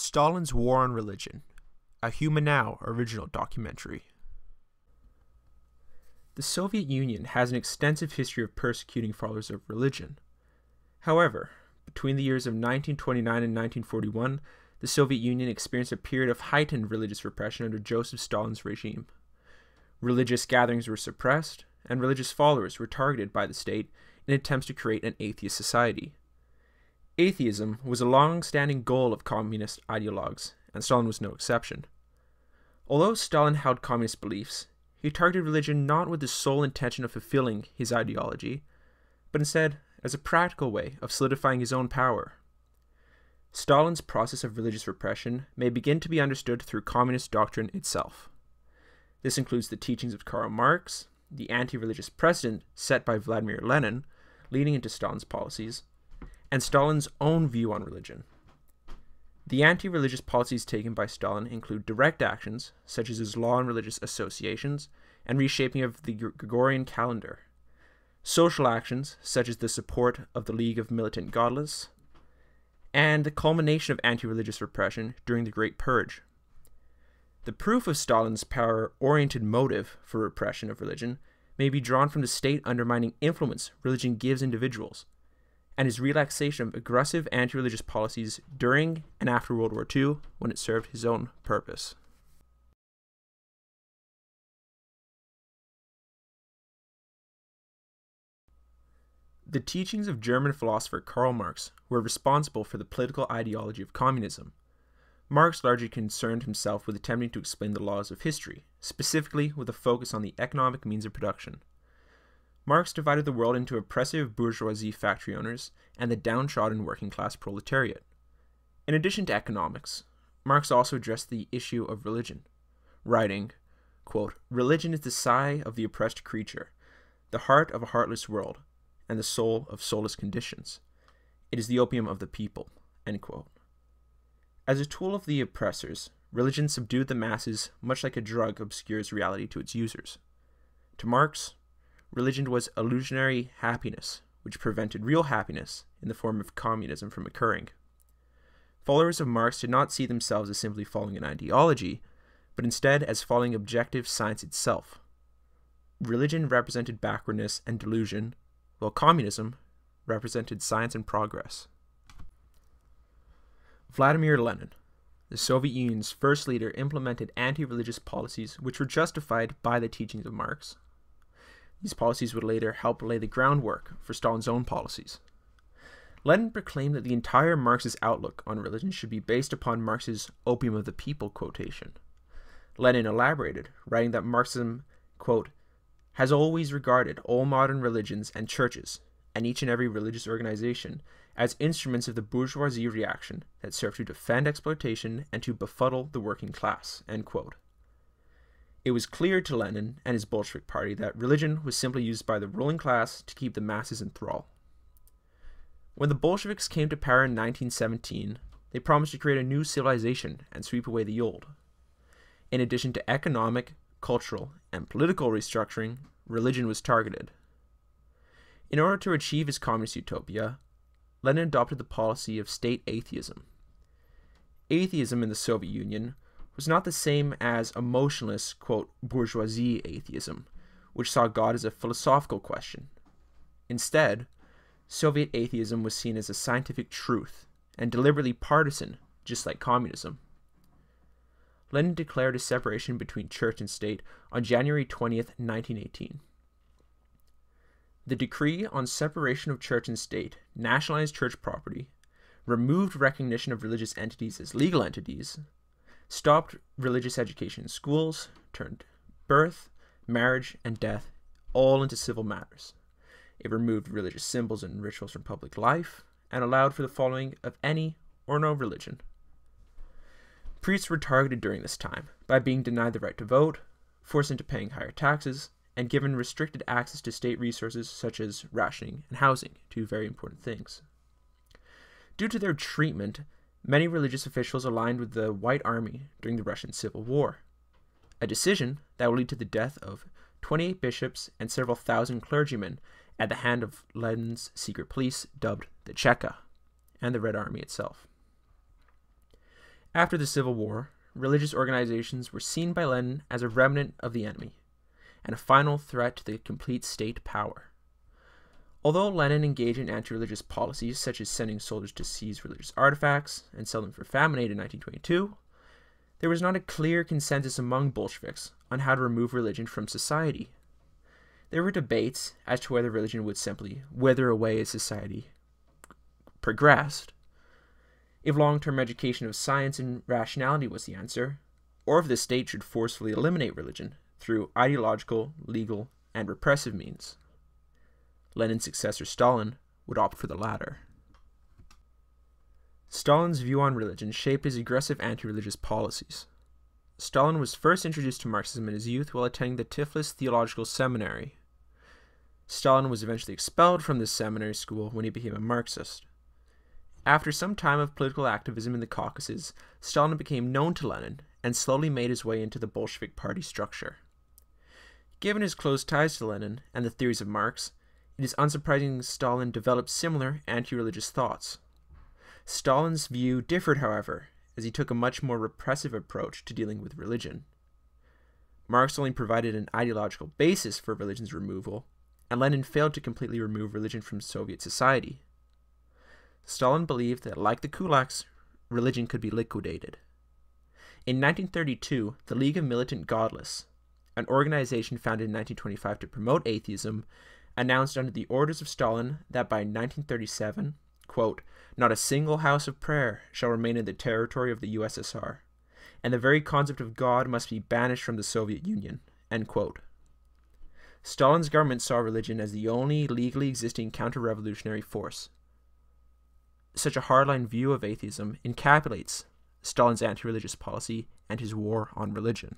Stalin's War on Religion, a HUMA NOW original documentary. The Soviet Union has an extensive history of persecuting followers of religion. However, between the years of 1929 and 1941, the Soviet Union experienced a period of heightened religious repression under Joseph Stalin's regime. Religious gatherings were suppressed, and religious followers were targeted by the state in attempts to create an atheist society. Atheism was a long standing goal of communist ideologues, and Stalin was no exception. Although Stalin held communist beliefs, he targeted religion not with the sole intention of fulfilling his ideology, but instead as a practical way of solidifying his own power. Stalin's process of religious repression may begin to be understood through communist doctrine itself. This includes the teachings of Karl Marx, the anti religious precedent set by Vladimir Lenin, leading into Stalin's policies, and Stalin's own view on religion. The anti religious policies taken by Stalin include direct actions, such as his law on religious associations and reshaping of the Gregorian calendar, social actions, such as the support of the League of Militant Godless, and the culmination of anti religious repression during the Great Purge. The proof of Stalin's power oriented motive for repression of religion may be drawn from the state undermining influence religion gives individuals and his relaxation of aggressive anti religious policies during and after World War II when it served his own purpose. The teachings of German philosopher Karl Marx were responsible for the political ideology of communism. Marx largely concerned himself with attempting to explain the laws of history, specifically with a focus on the economic means of production. Marx divided the world into oppressive bourgeoisie factory owners and the downtrodden working class proletariat. In addition to economics, Marx also addressed the issue of religion, writing, quote, Religion is the sigh of the oppressed creature, the heart of a heartless world, and the soul of soulless conditions. It is the opium of the people. As a tool of the oppressors, religion subdued the masses much like a drug obscures reality to its users. To Marx, religion was illusionary happiness, which prevented real happiness in the form of communism from occurring. Followers of Marx did not see themselves as simply following an ideology, but instead as following objective science itself. Religion represented backwardness and delusion, while communism represented science and progress. Vladimir Lenin, the Soviet Union's first leader, implemented anti religious policies which were justified by the teachings of Marx. These policies would later help lay the groundwork for Stalin's own policies. Lenin proclaimed that the entire Marxist outlook on religion should be based upon Marx's opium of the people quotation. Lenin elaborated, writing that Marxism, quote, has always regarded all modern religions and churches, and each and every religious organization, as instruments of the bourgeoisie reaction that serve to defend exploitation and to befuddle the working class. End quote. It was clear to Lenin and his Bolshevik party that religion was simply used by the ruling class to keep the masses in thrall. When the Bolsheviks came to power in 1917, they promised to create a new civilization and sweep away the old. In addition to economic, cultural, and political restructuring, religion was targeted. In order to achieve his communist utopia, Lenin adopted the policy of state atheism. Atheism in the Soviet Union was not the same as emotionless, quote, bourgeoisie atheism, which saw God as a philosophical question. Instead, Soviet atheism was seen as a scientific truth and deliberately partisan, just like communism. Lenin declared a separation between church and state on January 20th, 1918. The decree on separation of church and state nationalized church property, removed recognition of religious entities as legal entities, stopped religious education in schools, turned birth, marriage, and death all into civil matters. It removed religious symbols and rituals from public life and allowed for the following of any or no religion. Priests were targeted during this time by being denied the right to vote, forced into paying higher taxes, and given restricted access to state resources such as rationing and housing, two very important things. Due to their treatment, Many religious officials aligned with the White Army during the Russian Civil War, a decision that would lead to the death of 28 bishops and several thousand clergymen at the hand of Lenin's secret police dubbed the Cheka and the Red Army itself. After the Civil War, religious organizations were seen by Lenin as a remnant of the enemy and a final threat to the complete state power. Although Lenin engaged in anti religious policies such as sending soldiers to seize religious artifacts and sell them for famine aid in 1922, there was not a clear consensus among Bolsheviks on how to remove religion from society. There were debates as to whether religion would simply wither away as society progressed, if long term education of science and rationality was the answer, or if the state should forcefully eliminate religion through ideological, legal, and repressive means. Lenin's successor Stalin would opt for the latter. Stalin's view on religion shaped his aggressive anti religious policies. Stalin was first introduced to Marxism in his youth while attending the Tiflis Theological Seminary. Stalin was eventually expelled from this seminary school when he became a Marxist. After some time of political activism in the Caucasus, Stalin became known to Lenin and slowly made his way into the Bolshevik party structure. Given his close ties to Lenin and the theories of Marx, it is unsurprising Stalin developed similar anti religious thoughts. Stalin's view differed, however, as he took a much more repressive approach to dealing with religion. Marx only provided an ideological basis for religion's removal, and Lenin failed to completely remove religion from Soviet society. Stalin believed that, like the kulaks, religion could be liquidated. In 1932, the League of Militant Godless, an organization founded in 1925 to promote atheism, announced under the orders of Stalin that by 1937, quote, not a single house of prayer shall remain in the territory of the USSR, and the very concept of God must be banished from the Soviet Union, end quote. Stalin's government saw religion as the only legally existing counter revolutionary force. Such a hardline view of atheism encapsulates Stalin's anti religious policy and his war on religion.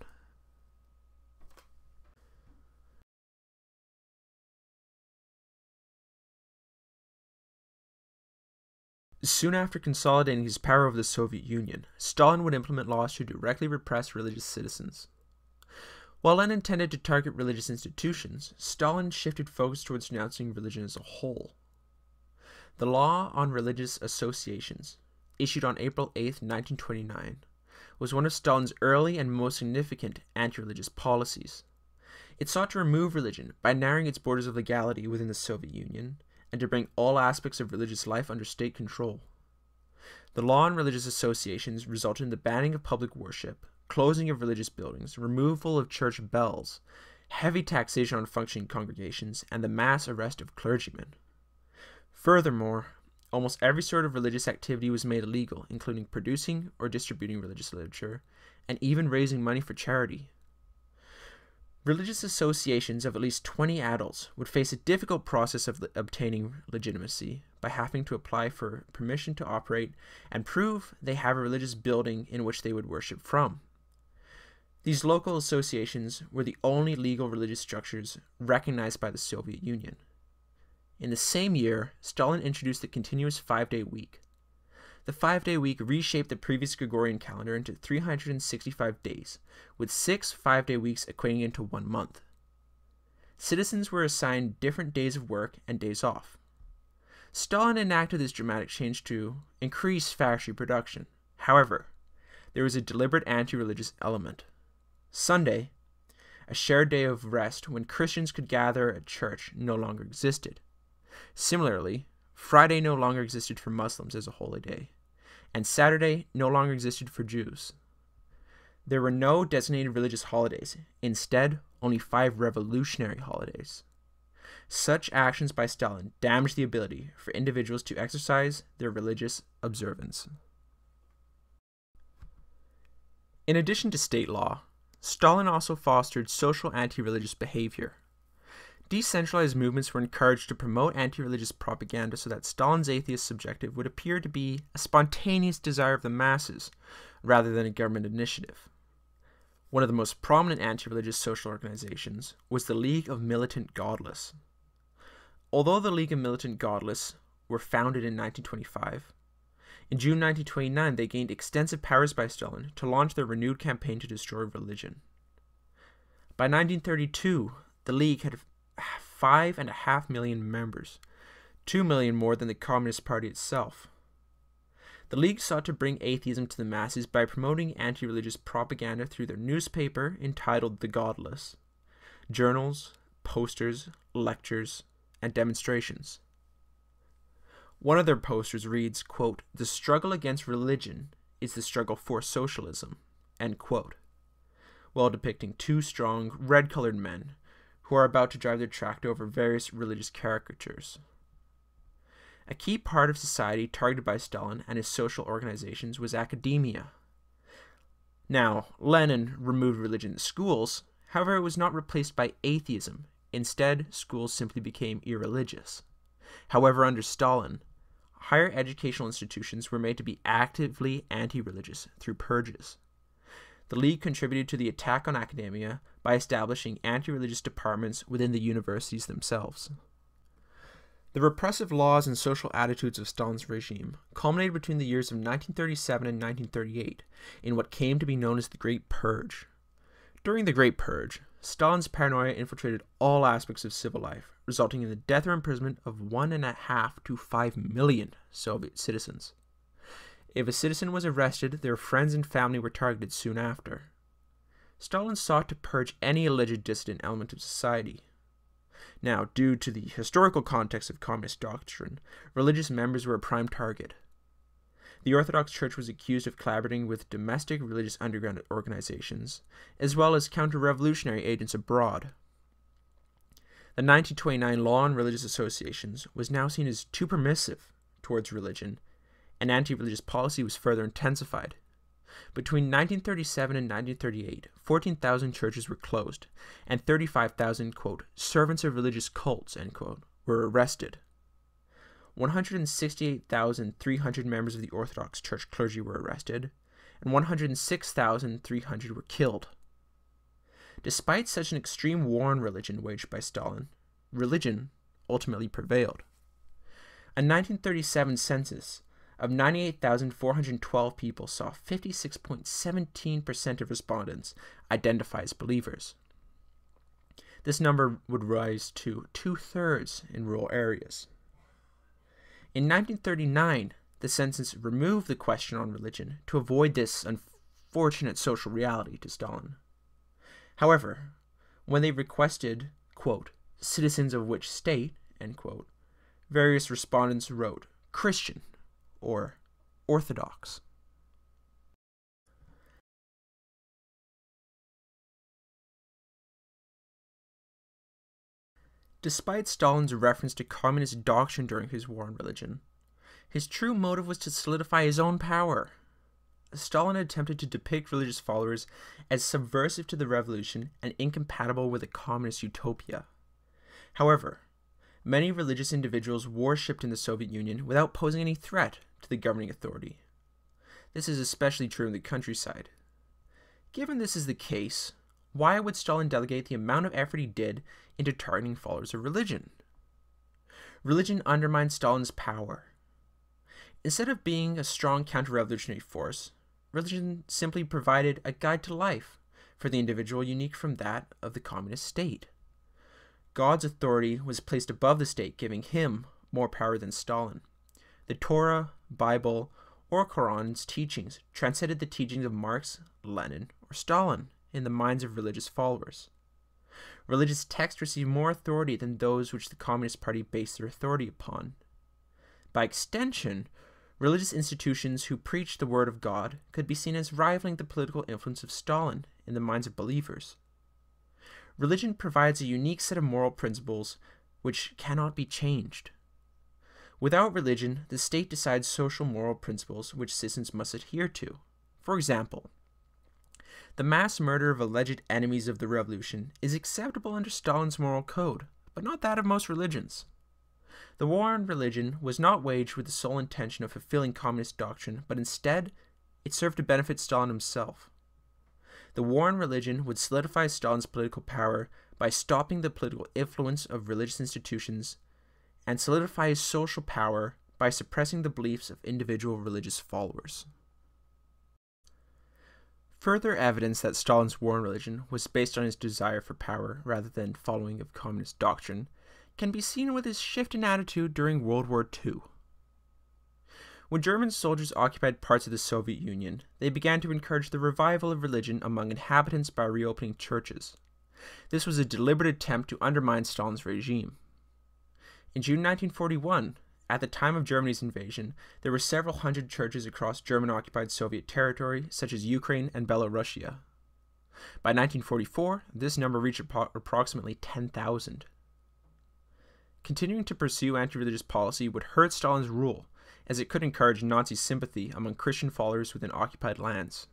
Soon after consolidating his power over the Soviet Union, Stalin would implement laws to directly repress religious citizens. While Lenin tended to target religious institutions, Stalin shifted focus towards denouncing religion as a whole. The Law on Religious Associations, issued on April 8, 1929, was one of Stalin's early and most significant anti religious policies. It sought to remove religion by narrowing its borders of legality within the Soviet Union and to bring all aspects of religious life under state control. The law on religious associations resulted in the banning of public worship, closing of religious buildings, removal of church bells, heavy taxation on functioning congregations, and the mass arrest of clergymen. Furthermore, almost every sort of religious activity was made illegal, including producing or distributing religious literature, and even raising money for charity. Religious associations of at least 20 adults would face a difficult process of obtaining legitimacy by having to apply for permission to operate and prove they have a religious building in which they would worship from. These local associations were the only legal religious structures recognized by the Soviet Union. In the same year, Stalin introduced the continuous five day week. The five day week reshaped the previous Gregorian calendar into 365 days, with six five day weeks equating into one month. Citizens were assigned different days of work and days off. Stalin enacted this dramatic change to increase factory production. However, there was a deliberate anti religious element. Sunday, a shared day of rest when Christians could gather at church, no longer existed. Similarly, Friday no longer existed for Muslims as a holy day, and Saturday no longer existed for Jews. There were no designated religious holidays, instead, only five revolutionary holidays. Such actions by Stalin damaged the ability for individuals to exercise their religious observance. In addition to state law, Stalin also fostered social anti religious behavior. Decentralized movements were encouraged to promote anti religious propaganda so that Stalin's atheist subjective would appear to be a spontaneous desire of the masses rather than a government initiative. One of the most prominent anti religious social organizations was the League of Militant Godless. Although the League of Militant Godless were founded in 1925, in June 1929 they gained extensive powers by Stalin to launch their renewed campaign to destroy religion. By 1932, the League had five and a half million members, two million more than the Communist Party itself. The League sought to bring atheism to the masses by promoting anti religious propaganda through their newspaper entitled The Godless, journals, posters, lectures, and demonstrations. One of their posters reads, quote, The struggle against religion is the struggle for socialism, end quote, while depicting two strong, red colored men who are about to drive their tractor over various religious caricatures. A key part of society targeted by Stalin and his social organizations was academia. Now, Lenin removed religion in schools, however, it was not replaced by atheism. Instead, schools simply became irreligious. However, under Stalin, higher educational institutions were made to be actively anti religious through purges. The League contributed to the attack on academia by establishing anti religious departments within the universities themselves. The repressive laws and social attitudes of Stalin's regime culminated between the years of 1937 and 1938 in what came to be known as the Great Purge. During the Great Purge, Stalin's paranoia infiltrated all aspects of civil life, resulting in the death or imprisonment of one and a half to five million Soviet citizens. If a citizen was arrested, their friends and family were targeted soon after. Stalin sought to purge any alleged dissident element of society, now, due to the historical context of communist doctrine, religious members were a prime target. The Orthodox Church was accused of collaborating with domestic religious underground organizations, as well as counter revolutionary agents abroad. The 1929 law on religious associations was now seen as too permissive towards religion, and anti religious policy was further intensified. Between 1937 and 1938, 14,000 churches were closed, and 35,000, quote, servants of religious cults, end quote, were arrested. 168,300 members of the Orthodox Church clergy were arrested, and 106,300 were killed. Despite such an extreme war on religion waged by Stalin, religion ultimately prevailed. A 1937 census of 98,412 people saw 56.17% of respondents identify as believers. This number would rise to two thirds in rural areas. In 1939, the census removed the question on religion to avoid this unfortunate social reality to Stalin. However, when they requested, quote, citizens of which state, end quote, various respondents wrote Christian or Orthodox. Despite Stalin's reference to communist doctrine during his war on religion, his true motive was to solidify his own power. Stalin attempted to depict religious followers as subversive to the revolution and incompatible with a communist utopia. However, many religious individuals worshipped in the Soviet Union without posing any threat to the governing authority. This is especially true in the countryside. Given this is the case, why would Stalin delegate the amount of effort he did into targeting followers of religion? Religion undermined Stalin's power. Instead of being a strong counter revolutionary force, religion simply provided a guide to life for the individual unique from that of the communist state. God's authority was placed above the state, giving him more power than Stalin. The Torah, Bible, or Quran's teachings transcended the teachings of Marx, Lenin, or Stalin in the minds of religious followers. Religious texts received more authority than those which the Communist Party based their authority upon. By extension, religious institutions who preached the Word of God could be seen as rivaling the political influence of Stalin in the minds of believers. Religion provides a unique set of moral principles which cannot be changed. Without religion, the state decides social moral principles which citizens must adhere to. For example, the mass murder of alleged enemies of the revolution is acceptable under Stalin's moral code, but not that of most religions. The war on religion was not waged with the sole intention of fulfilling communist doctrine, but instead, it served to benefit Stalin himself. The war on religion would solidify Stalin's political power by stopping the political influence of religious institutions and solidify his social power by suppressing the beliefs of individual religious followers. Further evidence that Stalin's war on religion was based on his desire for power rather than following of communist doctrine can be seen with his shift in attitude during World War II. When German soldiers occupied parts of the Soviet Union, they began to encourage the revival of religion among inhabitants by reopening churches. This was a deliberate attempt to undermine Stalin's regime. In June 1941, at the time of Germany's invasion, there were several hundred churches across German occupied Soviet territory, such as Ukraine and Belarusia. By 1944, this number reached approximately 10,000. Continuing to pursue anti religious policy would hurt Stalin's rule, as it could encourage Nazi sympathy among Christian followers within occupied lands.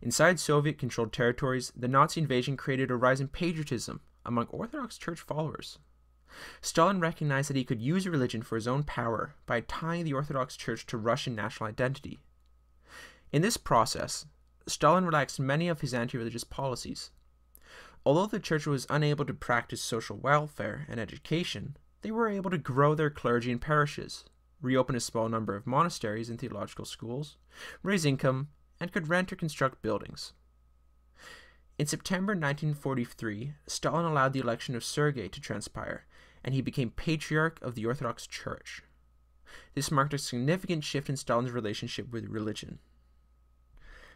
Inside Soviet controlled territories, the Nazi invasion created a rise in patriotism among Orthodox Church followers. Stalin recognized that he could use religion for his own power by tying the Orthodox Church to Russian national identity. In this process, Stalin relaxed many of his anti religious policies. Although the church was unable to practice social welfare and education, they were able to grow their clergy and parishes, reopen a small number of monasteries and theological schools, raise income, and could rent or construct buildings. In September 1943, Stalin allowed the election of Sergei to transpire, and he became Patriarch of the Orthodox Church. This marked a significant shift in Stalin's relationship with religion.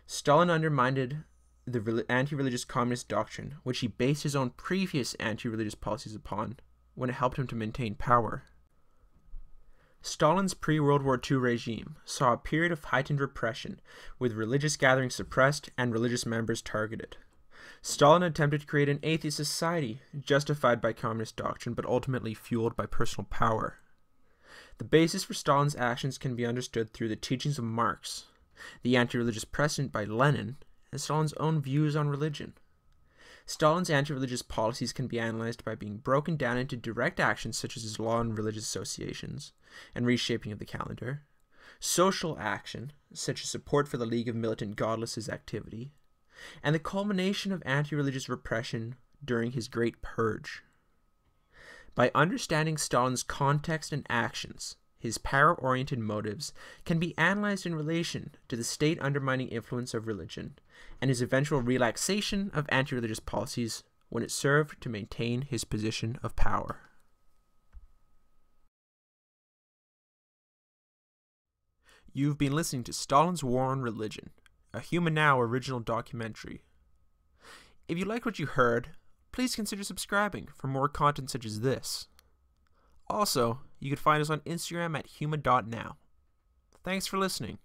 Stalin undermined the anti religious communist doctrine, which he based his own previous anti religious policies upon, when it helped him to maintain power. Stalin's pre World War II regime saw a period of heightened repression, with religious gatherings suppressed and religious members targeted. Stalin attempted to create an atheist society justified by communist doctrine but ultimately fueled by personal power. The basis for Stalin's actions can be understood through the teachings of Marx, the anti religious precedent by Lenin, and Stalin's own views on religion. Stalin's anti religious policies can be analyzed by being broken down into direct actions such as his law on religious associations and reshaping of the calendar, social action such as support for the League of Militant Godless's activity, and the culmination of anti religious repression during his Great Purge. By understanding Stalin's context and actions, his power oriented motives can be analyzed in relation to the state undermining influence of religion and his eventual relaxation of anti religious policies when it served to maintain his position of power. You've been listening to Stalin's War on Religion, a HUMA NOW original documentary. If you like what you heard, please consider subscribing for more content such as this. Also, you can find us on Instagram at huma.now. Thanks for listening.